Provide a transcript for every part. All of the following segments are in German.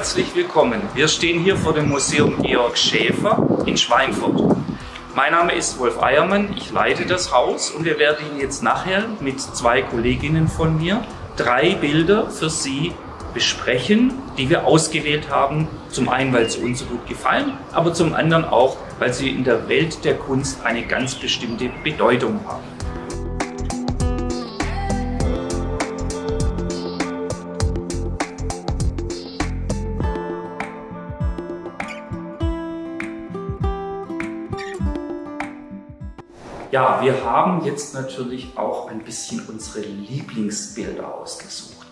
Herzlich willkommen. Wir stehen hier vor dem Museum Georg Schäfer in Schweinfurt. Mein Name ist Wolf Eiermann, ich leite das Haus und wir werden Ihnen jetzt nachher mit zwei Kolleginnen von mir drei Bilder für Sie besprechen, die wir ausgewählt haben. Zum einen, weil sie uns so gut gefallen, aber zum anderen auch, weil sie in der Welt der Kunst eine ganz bestimmte Bedeutung haben. Ja, wir haben jetzt natürlich auch ein bisschen unsere Lieblingsbilder ausgesucht.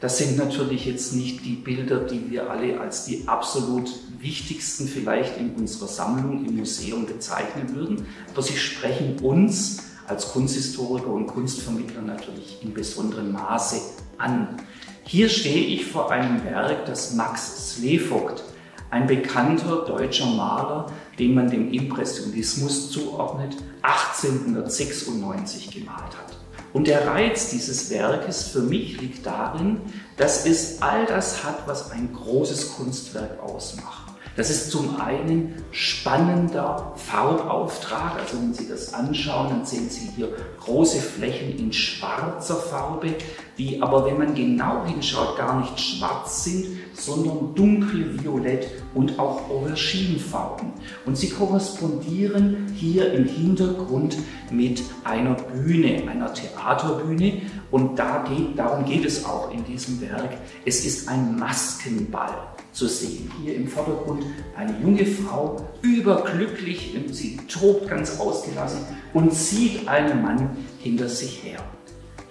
Das sind natürlich jetzt nicht die Bilder, die wir alle als die absolut wichtigsten vielleicht in unserer Sammlung im Museum bezeichnen würden, aber sie sprechen uns als Kunsthistoriker und Kunstvermittler natürlich in besonderem Maße an. Hier stehe ich vor einem Werk, das Max Slevogt ein bekannter deutscher Maler, den man dem Impressionismus zuordnet, 1896 gemalt hat. Und der Reiz dieses Werkes für mich liegt darin, dass es all das hat, was ein großes Kunstwerk ausmacht. Das ist zum einen spannender Farbauftrag. Also wenn Sie das anschauen, dann sehen Sie hier große Flächen in schwarzer Farbe, die aber, wenn man genau hinschaut, gar nicht schwarz sind, sondern dunkelviolett und auch Auberginefarben. Und sie korrespondieren hier im Hintergrund mit einer Bühne, einer Theaterbühne. Und da geht, darum geht es auch in diesem Werk. Es ist ein Maskenball zu sehen. Hier im Vordergrund eine junge Frau, überglücklich, sie tobt ganz ausgelassen und zieht einen Mann hinter sich her.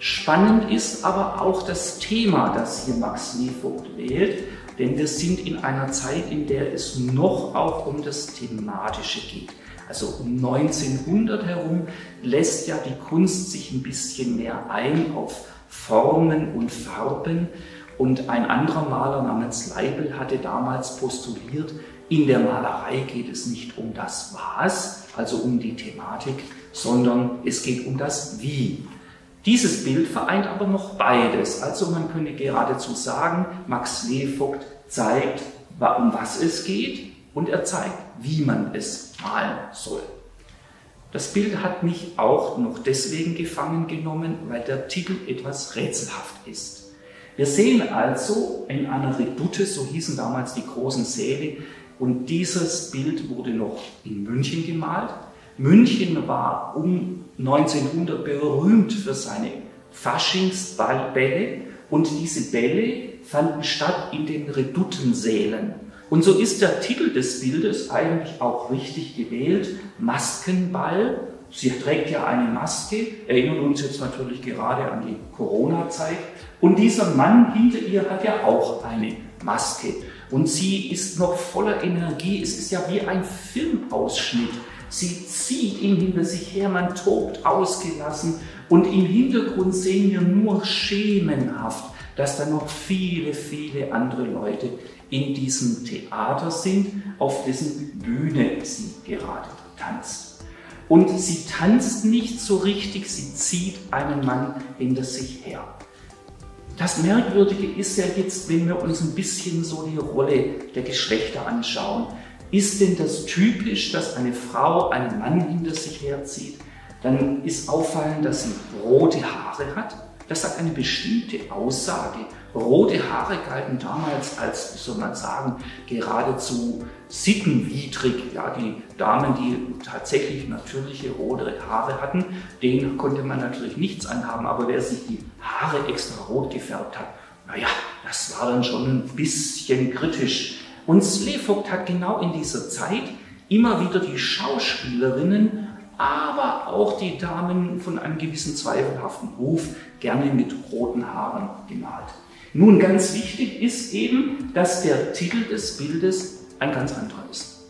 Spannend ist aber auch das Thema, das hier Max Nievogt wählt, denn wir sind in einer Zeit, in der es noch auch um das Thematische geht. Also um 1900 herum lässt ja die Kunst sich ein bisschen mehr ein auf Formen und Farben und ein anderer Maler namens Leibel hatte damals postuliert, in der Malerei geht es nicht um das Was, also um die Thematik, sondern es geht um das Wie. Dieses Bild vereint aber noch beides. Also man könnte geradezu sagen, Max Levogt zeigt, um was es geht und er zeigt, wie man es malen soll. Das Bild hat mich auch noch deswegen gefangen genommen, weil der Titel etwas rätselhaft ist. Wir sehen also in einer Redoute, so hießen damals die großen Säle, und dieses Bild wurde noch in München gemalt. München war um 1900 berühmt für seine Faschingsbälle und diese Bälle fanden statt in den Redoutensälen. Und so ist der Titel des Bildes eigentlich auch richtig gewählt, Maskenball. Sie trägt ja eine Maske, erinnert uns jetzt natürlich gerade an die Corona-Zeit. Und dieser Mann hinter ihr hat ja auch eine Maske. Und sie ist noch voller Energie. Es ist ja wie ein Filmausschnitt. Sie zieht ihn hinter sich her, man tobt ausgelassen. Und im Hintergrund sehen wir nur schemenhaft, dass da noch viele, viele andere Leute in diesem Theater sind, auf dessen Bühne sie gerade tanzt. Und sie tanzt nicht so richtig, sie zieht einen Mann hinter sich her. Das Merkwürdige ist ja jetzt, wenn wir uns ein bisschen so die Rolle der Geschlechter anschauen. Ist denn das typisch, dass eine Frau einen Mann hinter sich herzieht? Dann ist auffallend, dass sie rote Haare hat. Das sagt eine bestimmte Aussage. Rote Haare galten damals als, wie soll man sagen, geradezu sittenwidrig. Ja, die Damen, die tatsächlich natürliche rote Haare hatten, denen konnte man natürlich nichts anhaben. Aber wer sich die Haare extra rot gefärbt hat, naja, das war dann schon ein bisschen kritisch. Und Slevogt hat genau in dieser Zeit immer wieder die Schauspielerinnen, aber auch die Damen von einem gewissen zweifelhaften Ruf gerne mit roten Haaren gemalt. Nun, ganz wichtig ist eben, dass der Titel des Bildes ein ganz anderer ist.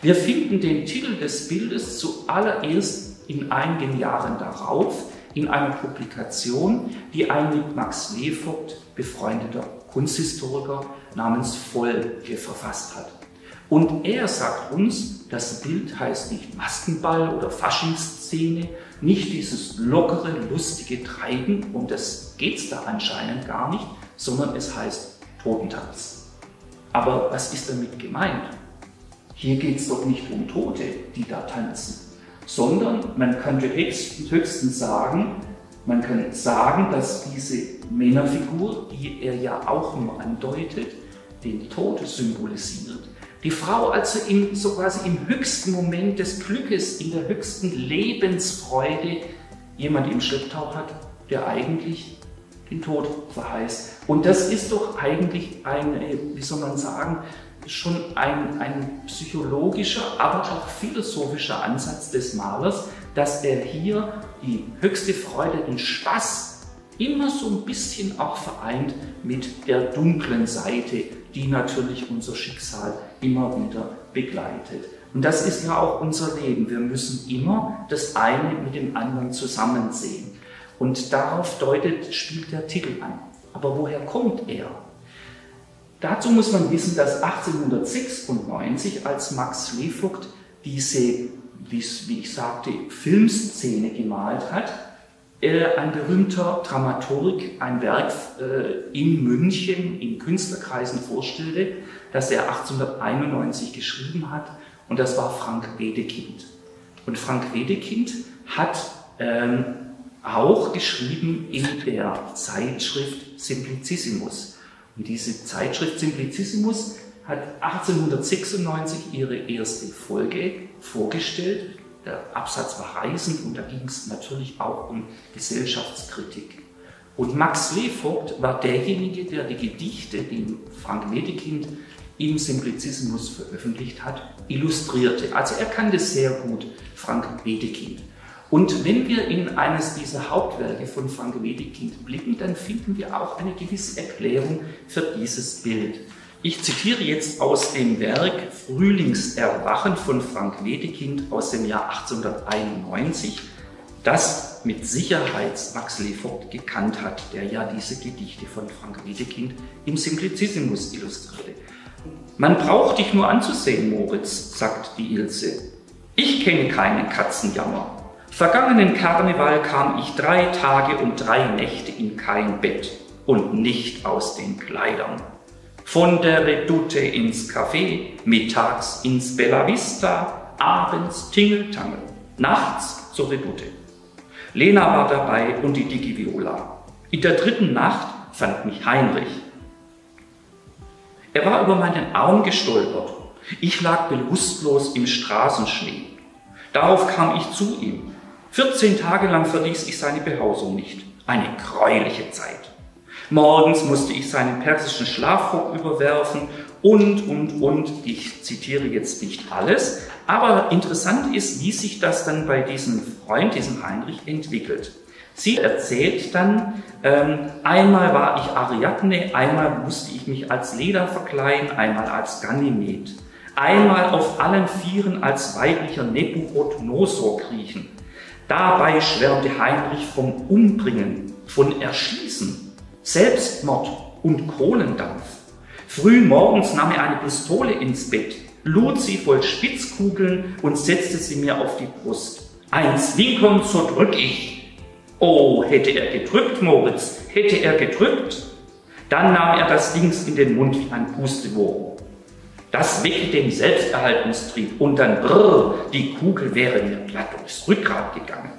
Wir finden den Titel des Bildes zuallererst in einigen Jahren darauf in einer Publikation, die ein mit Max Levogt befreundeter Kunsthistoriker namens Volke verfasst hat. Und er sagt uns, das Bild heißt nicht Maskenball oder Faschingsszene, nicht dieses lockere, lustige Treiben, um das geht es da anscheinend gar nicht, sondern es heißt Totentanz. Aber was ist damit gemeint? Hier geht es doch nicht um Tote, die da tanzen, sondern man könnte höchstens sagen, man kann sagen, dass diese Männerfigur, die er ja auch nur andeutet, den Tod symbolisiert. Die Frau also im, so quasi im höchsten Moment des Glückes, in der höchsten Lebensfreude jemand im Schlepptau hat, der eigentlich den Tod verheißt. Und das ist doch eigentlich ein, wie soll man sagen, schon ein, ein psychologischer, aber auch philosophischer Ansatz des Malers, dass er hier die höchste Freude, den Spaß immer so ein bisschen auch vereint mit der dunklen Seite, die natürlich unser Schicksal immer wieder begleitet. Und das ist ja auch unser Leben. Wir müssen immer das eine mit dem anderen zusammen sehen. Und darauf deutet, spielt der Titel an. Aber woher kommt er? Dazu muss man wissen, dass 1896, als Max Slevogt diese, wie ich sagte, Filmszene gemalt hat, ein berühmter Dramaturg ein Werk äh, in München in Künstlerkreisen vorstellte, das er 1891 geschrieben hat, und das war Frank Wedekind. Und Frank Wedekind hat ähm, auch geschrieben in der Zeitschrift Simplicissimus. Und diese Zeitschrift Simplicissimus hat 1896 ihre erste Folge vorgestellt. Der Absatz war reisend und da ging es natürlich auch um Gesellschaftskritik. Und Max Levogt war derjenige, der die Gedichte, die Frank Wedekind im Simplicissimus veröffentlicht hat, illustrierte. Also er kannte sehr gut Frank Wedekind. Und wenn wir in eines dieser Hauptwerke von Frank Wedekind blicken, dann finden wir auch eine gewisse Erklärung für dieses Bild. Ich zitiere jetzt aus dem Werk Frühlingserwachen von Frank Wedekind aus dem Jahr 1891, das mit Sicherheit Max Levogt gekannt hat, der ja diese Gedichte von Frank Wedekind im Simplicissimus illustrierte. Man braucht dich nur anzusehen, Moritz, sagt die Ilse. Ich kenne keinen Katzenjammer. Vergangenen Karneval kam ich drei Tage und drei Nächte in kein Bett und nicht aus den Kleidern. Von der Redoute ins Café, mittags ins Bella Vista, abends Tingeltangel, nachts zur Redoute. Lena war dabei und die Digi Viola. In der dritten Nacht fand mich Heinrich. Er war über meinen Arm gestolpert. Ich lag bewusstlos im Straßenschnee. Darauf kam ich zu ihm. 14 Tage lang verließ ich seine Behausung nicht. Eine gräuliche Zeit. Morgens musste ich seinen persischen Schlafrock überwerfen und, und, und. Ich zitiere jetzt nicht alles, aber interessant ist, wie sich das dann bei diesem Freund, diesem Heinrich, entwickelt. Sie erzählt dann, ähm, einmal war ich Ariadne, einmal musste ich mich als Leda verkleiden, einmal als Ganymed. Einmal auf allen Vieren als weiblicher Nebuchadnezzar kriechen. Dabei schwärmte Heinrich vom Umbringen, von Erschießen, Selbstmord und Kohlendampf. Früh morgens nahm er eine Pistole ins Bett, lud sie voll Spitzkugeln und setzte sie mir auf die Brust. Eins Lincoln, so drück ich. Oh, hätte er gedrückt, Moritz, hätte er gedrückt. Dann nahm er das Links in den Mund wie ein Pustewurm. Das weckte den Selbsterhaltungstrieb und dann brrr, die Kugel wäre mir glatt durchs Rückgrat gegangen.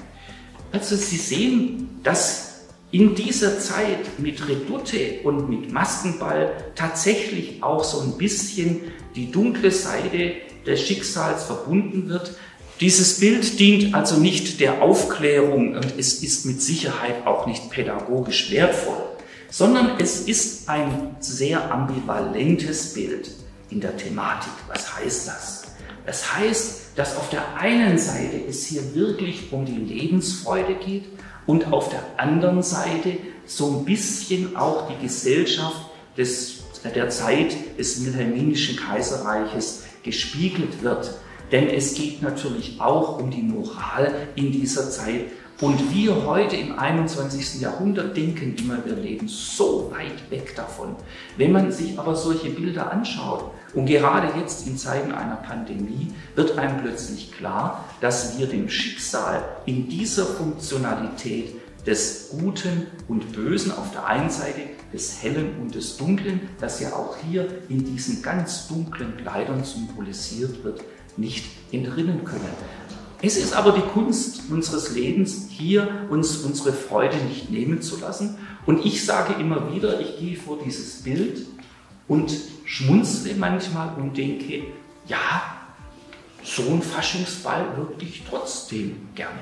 Also Sie sehen, dass in dieser Zeit mit Redutte und mit Maskenball tatsächlich auch so ein bisschen die dunkle Seite des Schicksals verbunden wird. Dieses Bild dient also nicht der Aufklärung und es ist mit Sicherheit auch nicht pädagogisch wertvoll, sondern es ist ein sehr ambivalentes Bild in der Thematik. Was heißt das? Es heißt, dass auf der einen Seite es hier wirklich um die Lebensfreude geht und auf der anderen Seite so ein bisschen auch die Gesellschaft des, der Zeit des Wilhelminischen Kaiserreiches gespiegelt wird. Denn es geht natürlich auch um die Moral in dieser Zeit und wir heute im 21. Jahrhundert denken immer, wir leben so weit weg davon. Wenn man sich aber solche Bilder anschaut, und gerade jetzt in Zeiten einer Pandemie, wird einem plötzlich klar, dass wir dem Schicksal in dieser Funktionalität des Guten und Bösen auf der einen Seite, des Hellen und des Dunklen, das ja auch hier in diesen ganz dunklen Kleidern symbolisiert wird, nicht entrinnen können. Es ist aber die Kunst unseres Lebens, hier uns unsere Freude nicht nehmen zu lassen. Und ich sage immer wieder, ich gehe vor dieses Bild und schmunzle manchmal und denke, ja, so ein Faschingsball würde ich trotzdem gerne.